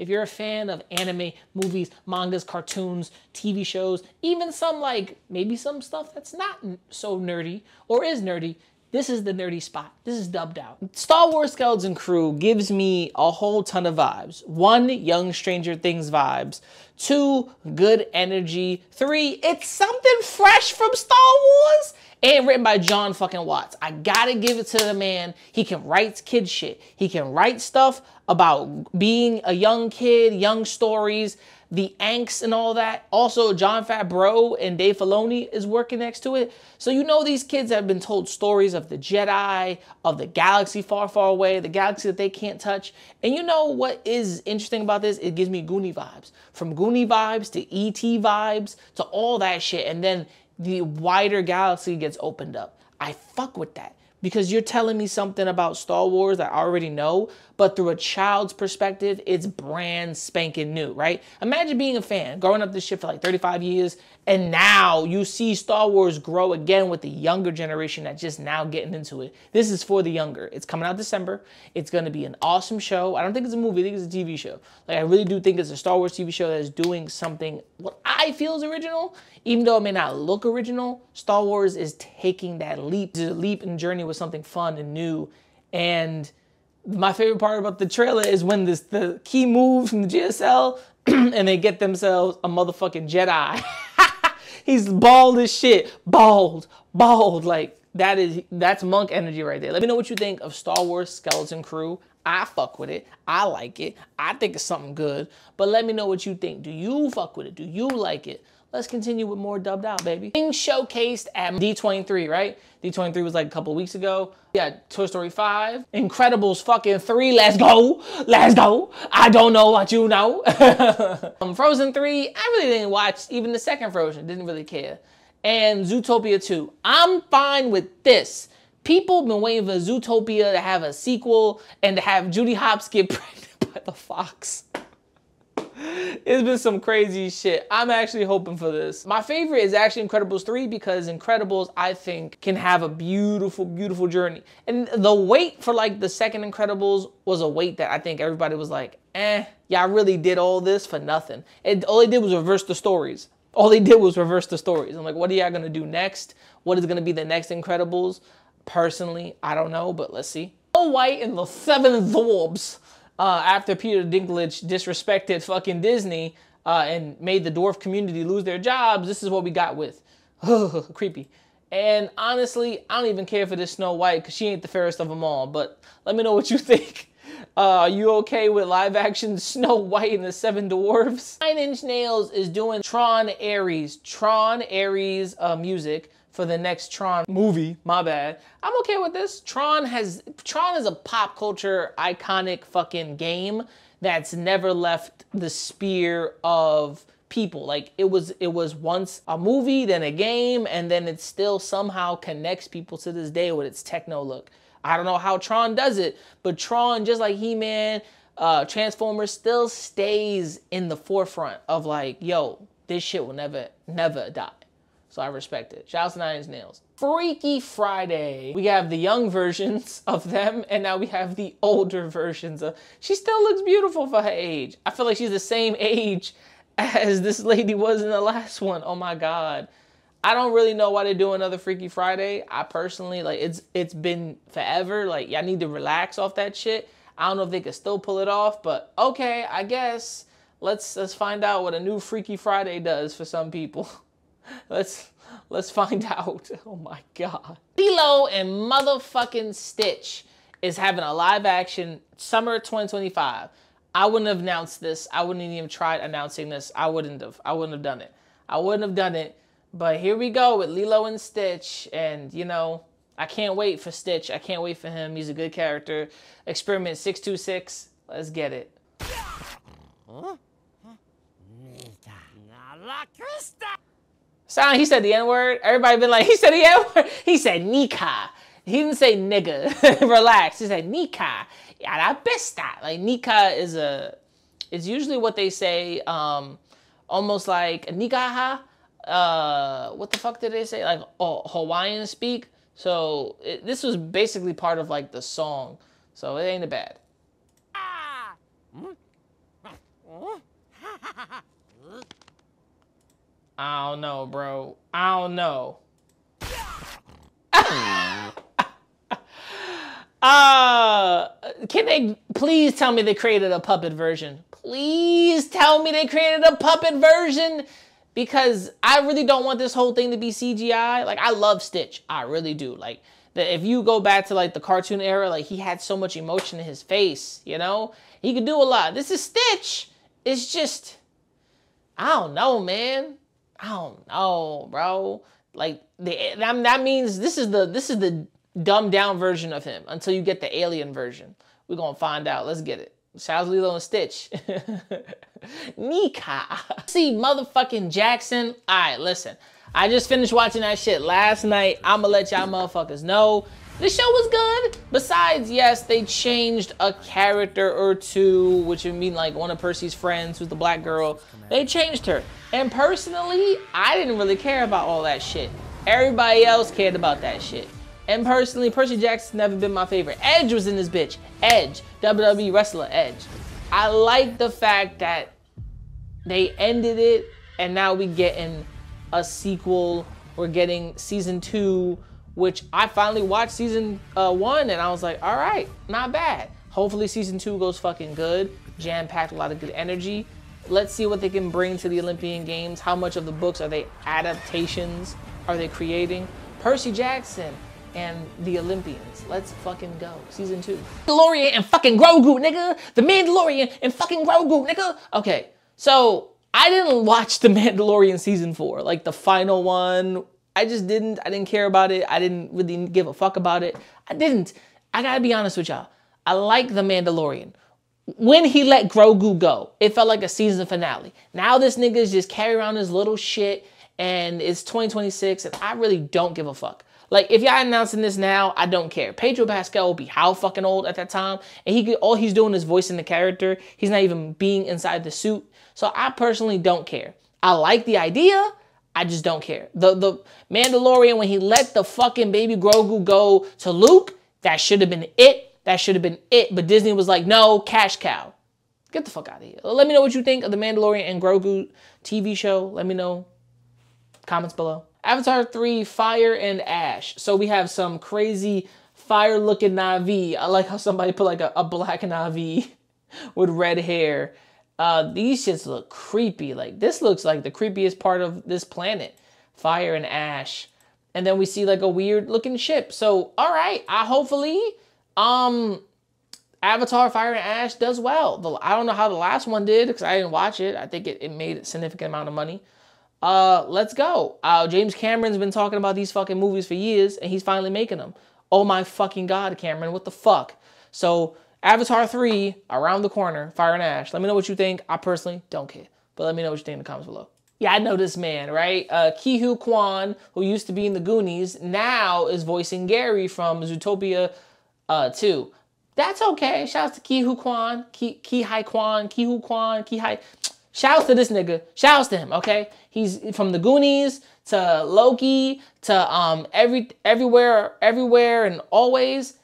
If you're a fan of anime, movies, mangas, cartoons, TV shows, even some like maybe some stuff that's not so nerdy or is nerdy, this is the nerdy spot. This is dubbed out. Star Wars Skeleton Crew gives me a whole ton of vibes. One, Young Stranger Things vibes. Two, good energy. Three, it's something fresh from Star Wars and written by Jon fucking Watts. I gotta give it to the man. He can write kid shit. He can write stuff about being a young kid, young stories the angst and all that. Also, Jon Favreau and Dave Filoni is working next to it. So you know these kids have been told stories of the Jedi, of the galaxy far, far away, the galaxy that they can't touch. And you know what is interesting about this? It gives me Goonie vibes. From Goonie vibes to E.T. vibes to all that shit. And then the wider galaxy gets opened up. I fuck with that because you're telling me something about Star Wars that I already know, but through a child's perspective, it's brand spanking new, right? Imagine being a fan, growing up this shit for like 35 years, and now you see Star Wars grow again with the younger generation that's just now getting into it. This is for the younger. It's coming out December. It's going to be an awesome show. I don't think it's a movie. I think it's a TV show. Like I really do think it's a Star Wars TV show that is doing something what I feel is original, even though it may not look original. Star Wars is taking that leap, the leap and journey with something fun and new. And my favorite part about the trailer is when this the key moves from the GSL and they get themselves a motherfucking Jedi. He's bald as shit. Bald, bald. Like that is that's monk energy right there. Let me know what you think of Star Wars Skeleton Crew. I fuck with it. I like it. I think it's something good. But let me know what you think. Do you fuck with it? Do you like it? Let's continue with more dubbed out, baby. Things showcased at D23, right? D23 was like a couple weeks ago. Yeah, Toy Story 5, Incredibles fucking 3, let's go, let's go. I don't know what you know. um, Frozen 3, I really didn't watch even the second Frozen, didn't really care. And Zootopia 2, I'm fine with this. People been waiting for Zootopia to have a sequel and to have Judy Hopps get pregnant by the fox it's been some crazy shit. I'm actually hoping for this. My favorite is actually Incredibles 3 because Incredibles, I think, can have a beautiful, beautiful journey. And the wait for like the second Incredibles was a wait that I think everybody was like, eh, y'all really did all this for nothing. And all they did was reverse the stories. All they did was reverse the stories. I'm like, what are y'all gonna do next? What is gonna be the next Incredibles? Personally, I don't know, but let's see. Snow White and the Seven Dwarfs uh, after Peter Dinklage disrespected fucking Disney uh, and made the dwarf community lose their jobs, this is what we got with. Creepy. And honestly, I don't even care for this Snow White because she ain't the fairest of them all. But let me know what you think. Uh, are you okay with live action Snow White and the Seven Dwarfs? Nine Inch Nails is doing Tron Ares, Tron Ares uh, music for the next Tron movie. My bad. I'm okay with this. Tron has Tron is a pop culture iconic fucking game that's never left the spear of people. Like it was it was once a movie, then a game, and then it still somehow connects people to this day with its techno look. I don't know how Tron does it, but Tron, just like He-Man, uh, Transformers, still stays in the forefront of like, yo, this shit will never, never die. So I respect it. Shout out to Nine Inch Nails. Freaky Friday. We have the young versions of them, and now we have the older versions of. She still looks beautiful for her age. I feel like she's the same age as this lady was in the last one. Oh my god. I don't really know why they do another Freaky Friday. I personally like it's it's been forever. Like y'all need to relax off that shit. I don't know if they could still pull it off, but okay, I guess let's let's find out what a new Freaky Friday does for some people. let's let's find out. Oh my god. Lilo and motherfucking Stitch is having a live action summer 2025. I wouldn't have announced this. I wouldn't even tried announcing this. I wouldn't have. I wouldn't have done it. I wouldn't have done it. But here we go with Lilo and Stitch. And, you know, I can't wait for Stitch. I can't wait for him. He's a good character. Experiment 626. Let's get it. Sound he said the N word. Everybody been like, he said the N word. He said Nika. He didn't say nigga. Relax. He said Nika. Yeah, I best that. Like Nika is a it's usually what they say, um, almost like Nikaha. Uh, what the fuck did they say? Like oh, Hawaiian speak. So it, this was basically part of like the song. So it ain't a bad. Don't know, bro. I don't know. uh, can they please tell me they created a puppet version? Please tell me they created a puppet version because I really don't want this whole thing to be CGI. Like I love Stitch, I really do. Like that if you go back to like the cartoon era, like he had so much emotion in his face, you know? He could do a lot. This is Stitch. It's just I don't know, man. I don't know, bro. Like the that, that means this is the this is the dumbed down version of him until you get the alien version. We're gonna find out. Let's get it. Shout out Lilo and Stitch. Nika. See, motherfucking Jackson. All right, listen. I just finished watching that shit last night. I'ma let y'all motherfuckers know. The show was good. Besides, yes, they changed a character or two, which would mean like one of Percy's friends, who's the black girl. They changed her. And personally, I didn't really care about all that shit. Everybody else cared about that shit. And personally, Percy Jackson's never been my favorite. Edge was in this bitch. Edge, WWE wrestler Edge. I like the fact that they ended it and now we getting a sequel. We're getting season two, which I finally watched season uh, one and I was like, all right, not bad. Hopefully season two goes fucking good. Jam packed, a lot of good energy. Let's see what they can bring to the Olympian Games. How much of the books are they adaptations? Are they creating? Percy Jackson, and the Olympians. Let's fucking go. Season two. Mandalorian and fucking Grogu, nigga. The Mandalorian and fucking Grogu, nigga. Okay, so I didn't watch The Mandalorian season four, like the final one. I just didn't. I didn't care about it. I didn't really give a fuck about it. I didn't. I gotta be honest with y'all. I like The Mandalorian. When he let Grogu go, it felt like a season finale. Now this nigga's just carry around his little shit and it's 2026 and I really don't give a fuck. Like if y'all announcing this now, I don't care. Pedro Pascal will be how fucking old at that time, and he could, all he's doing is voicing the character. He's not even being inside the suit. So I personally don't care. I like the idea. I just don't care. The the Mandalorian when he let the fucking baby Grogu go to Luke, that should have been it. That should have been it. But Disney was like, no, cash cow. Get the fuck out of here. Let me know what you think of the Mandalorian and Grogu TV show. Let me know. Comments below. Avatar 3 Fire and Ash. So we have some crazy fire looking Na'vi. I like how somebody put like a, a black Na'vi with red hair. Uh, these shits look creepy. Like this looks like the creepiest part of this planet. Fire and ash. And then we see like a weird looking ship. So, all right, I hopefully um Avatar Fire and Ash does well. The, I don't know how the last one did because I didn't watch it. I think it, it made a significant amount of money uh, let's go. Uh, James Cameron's been talking about these fucking movies for years, and he's finally making them. Oh my fucking god, Cameron, what the fuck? So, Avatar 3, around the corner, Fire and Ash. Let me know what you think. I personally don't care, but let me know what you think in the comments below. Yeah, I know this man, right? Uh, Ke Huy Quan, who used to be in the Goonies, now is voicing Gary from Zootopia uh, 2. That's okay. Shouts to Ke Huy Quan, Ki, Ki Hai Kwan, Ke Huy Quan, Ki Hai. Shouts to this nigga. Shouts to him, okay? He's from the Goonies to Loki to um every everywhere, everywhere and always,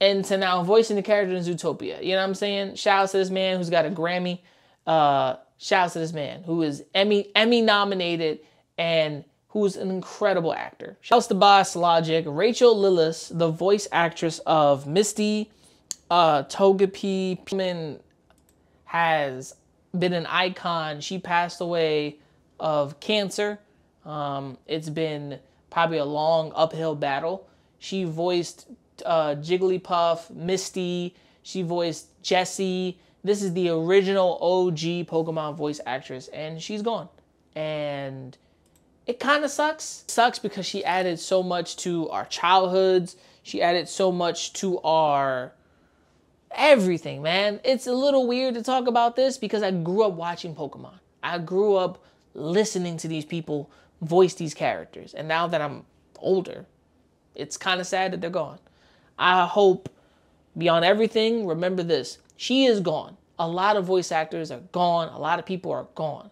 and to now voicing the character in Zootopia. You know what I'm saying? Shout out to this man who's got a Grammy. Uh, shout out to this man who is Emmy Emmy nominated and who's an incredible actor. Shouts to Boss Logic, Rachael Lillis, the voice actress of Misty, uh, Togepi has been an icon. She passed away of cancer. Um, it's been probably a long uphill battle. She voiced uh, Jigglypuff, Misty. She voiced Jessie. This is the original OG Pokemon voice actress, and she's gone. And it kind of sucks. sucks because she added so much to our childhoods. She added so much to our everything, man. It's a little weird to talk about this because I grew up watching Pokemon. I grew up listening to these people voice these characters. And now that I'm older, it's kind of sad that they're gone. I hope beyond everything, remember this. She is gone. A lot of voice actors are gone. A lot of people are gone.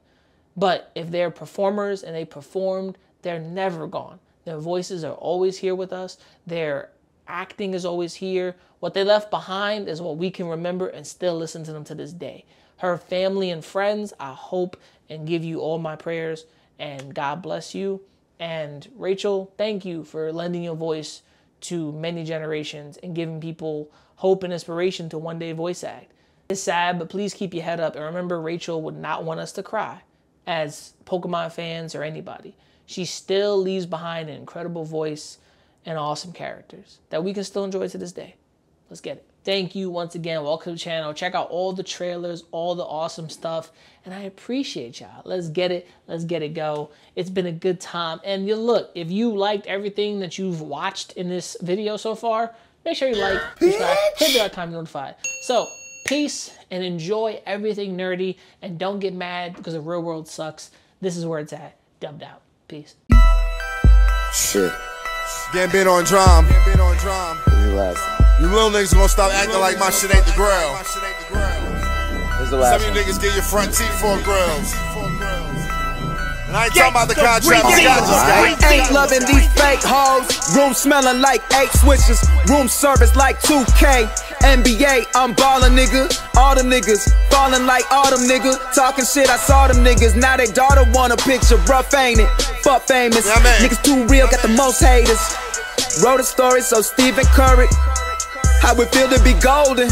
But if they're performers and they performed, they're never gone. Their voices are always here with us. Their acting is always here. What they left behind is what we can remember and still listen to them to this day. Her family and friends, I hope and give you all my prayers And God bless you. And Rachael, thank you for lending your voice to many generations and giving people hope and inspiration to one day voice act. It's sad, but please keep your head up and remember Rachael would not want us to cry as Pokemon fans or anybody. She still leaves behind an incredible voice and awesome characters that we can still enjoy to this day. Let's get it. Thank you once again. Welcome to the channel. Check out all the trailers, all the awesome stuff. And I appreciate y'all. Let's get it. Let's get it go. It's been a good time. And you look, if you liked everything that you've watched in this video so far, make sure you like, subscribe, hit the bell time notified. So peace and enjoy everything nerdy. And don't get mad because the real world sucks. This is where it's at. Dubbed out. Peace. Shit. Getting on drum. Getting on drum. This is the last. You little niggas gonna stop acting like my shit ain't the grill. This is the Some of you one. niggas get your front teeth for grills. And I ain't talking about the contract. Alright. Gotcha. Ain't loving these fake hoes. Room smelling like eight switches. Room service like 2K. NBA, I'm ballin', nigga. All them niggas falling like all them nigga. Talking shit, I saw them niggas. Now they daughter want a picture. Rough, ain't it? Fuck famous. Yeah, man. Niggas too real, got the most haters. Wrote a story, so Stephen Curry. How it feel to be golden?